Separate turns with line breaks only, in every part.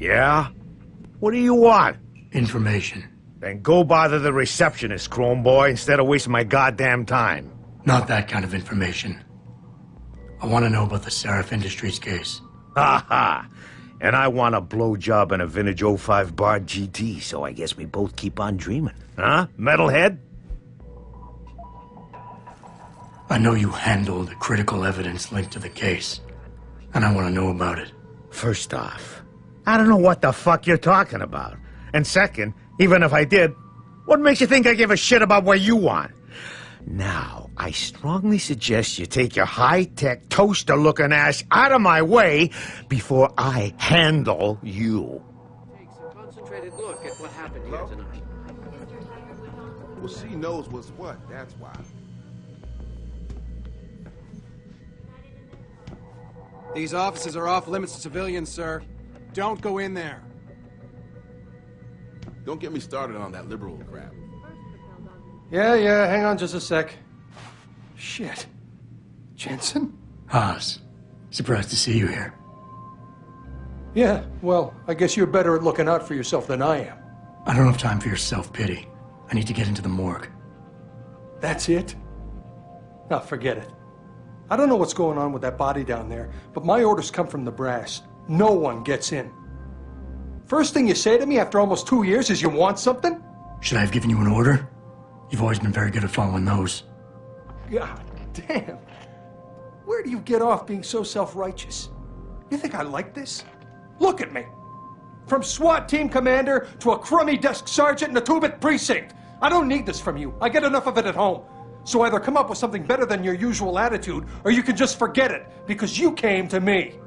Yeah? What do you want?
Information.
Then go bother the receptionist, Chrome Boy, instead of wasting my goddamn time.
Not that kind of information. I want to know about the Sarif Industries case.
Ha ha! And I want a blowjob in a vintage 05 Bard GT, so I guess we both keep on dreaming. Huh, metalhead?
I know you handled the critical evidence linked to the case, and I want to know about it.
First off, I don't know what the fuck you're talking about. And second, even if I did, what makes you think I give a shit about what you want? Now, I strongly suggest you take your high-tech toaster-looking ass out of my way before I handle you.
Takes a concentrated look at what happened here tonight.
Well, she knows what's what, that's why.
These offices are off limits to civilians, sir. Don't go in there.
Don't get me started on that liberal crap.
Yeah, yeah, hang on just a sec. Shit. Jensen?
Haas, surprised to see you here.
Yeah, well, I guess you're better at looking out for yourself than I am.
I don't have time for your self-pity. I need to get into the morgue.
That's it? Now, forget it. I don't know what's going on with that body down there, but my orders come from the brass. No one gets in. First thing you say to me after almost two years is you want something?
Should I have given you an order? You've always been very good at following those.
God damn. Where do you get off being so self-righteous? You think I like this? Look at me. From SWAT team commander to a crummy desk sergeant in the Tubit precinct. I don't need this from you. I get enough of it at home. So either come up with something better than your usual attitude, or you can just forget it, because you came to me.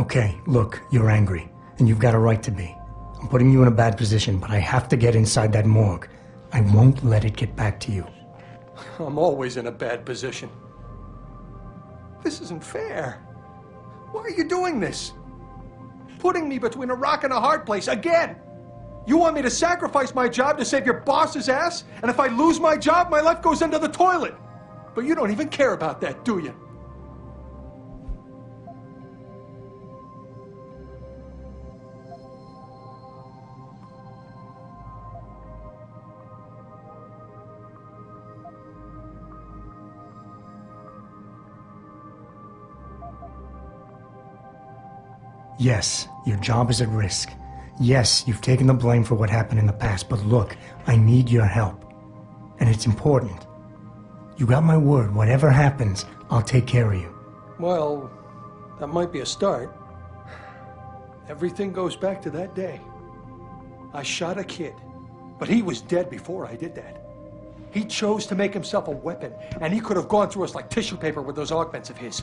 Okay, look, you're angry, and you've got a right to be. I'm putting you in a bad position, but I have to get inside that morgue. I won't let it get back to you.
I'm always in a bad position. This isn't fair. Why are you doing this? Putting me between a rock and a hard place again. You want me to sacrifice my job to save your boss's ass? And if I lose my job, my life goes into the toilet. But you don't even care about that, do you?
Yes, your job is at risk. Yes, you've taken the blame for what happened in the past, but look, I need your help. And it's important. You got my word, whatever happens, I'll take care of you.
Well, that might be a start. Everything goes back to that day. I shot a kid, but he was dead before I did that. He chose to make himself a weapon, and he could have gone through us like tissue paper with those augments of his.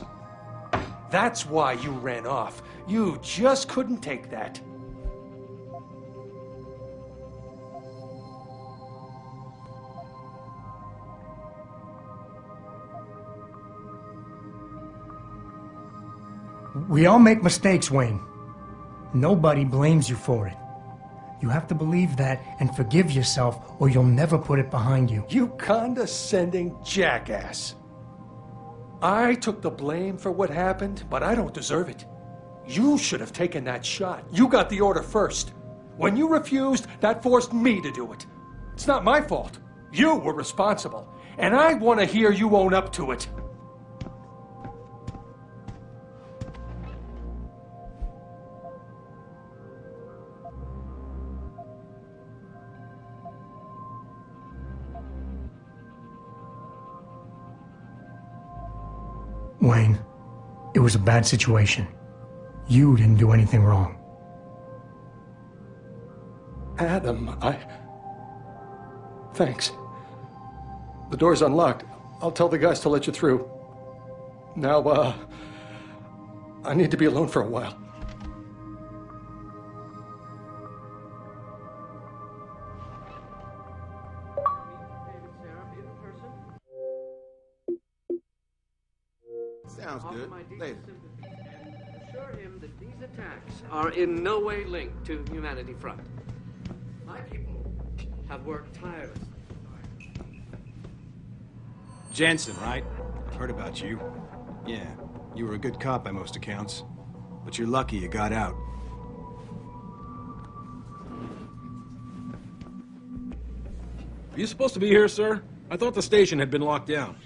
That's why you ran off. You just couldn't take that.
We all make mistakes, Wayne. Nobody blames you for it. You have to believe that and forgive yourself, or you'll never put it behind you.
You condescending jackass. I took the blame for what happened, but I don't deserve it. You should have taken that shot. You got the order first. When you refused, that forced me to do it. It's not my fault. You were responsible. And I want to hear you own up to it.
Wayne, it was a bad situation. You didn't do anything wrong.
Adam, I. Thanks. The door's unlocked. I'll tell the guys to let you through. Now, uh. I need to be alone for a while.
Sounds
offer
good.
my deepest
Later.
sympathy and assure him that these attacks are in no way linked to Humanity Front. My people have worked tirelessly.
Jensen, right? I've heard about you. Yeah, you were a good cop by most accounts. But you're lucky you got out.
Are you supposed to be here, sir? I thought the station had been locked down.